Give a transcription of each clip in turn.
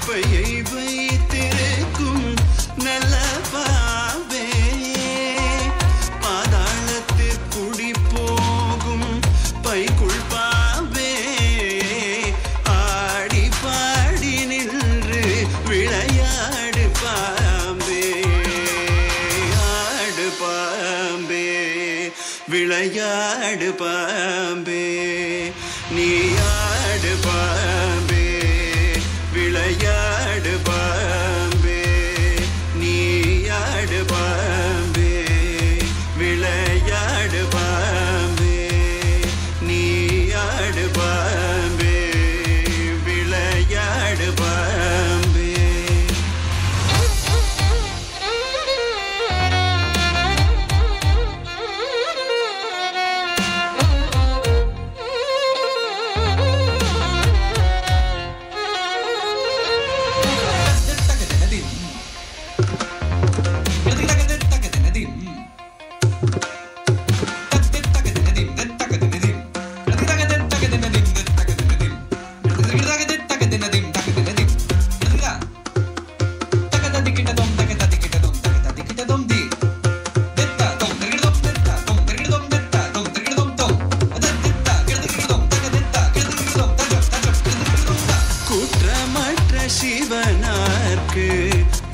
குப்பையை வைத்திருக்கும் நல்ல பாவே. பாதாளத்தில் குடி போகும் பைக்குள் பாவே. ஆடி பாடி நின்று விளையாடு பாம்பே. ஆடு பாம்பே விளையாடு பாம்பே. நீ ஆடு பாம்பே. நீயாடு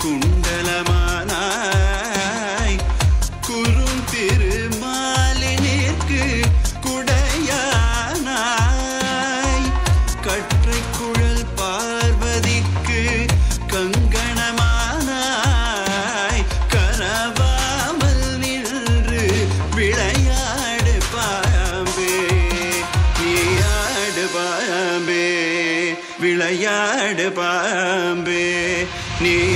குண்டலமானாய். குறும் திருமாலினிற்கு குடையானாய். கற்றை குழல் பார்வதிக்கு கங்கணமானாய். கரவாமல் நின்று விளையாடு பாம்பே. நீயாடு பாம்பே. விளையாடு பாம்பே. நீயாடு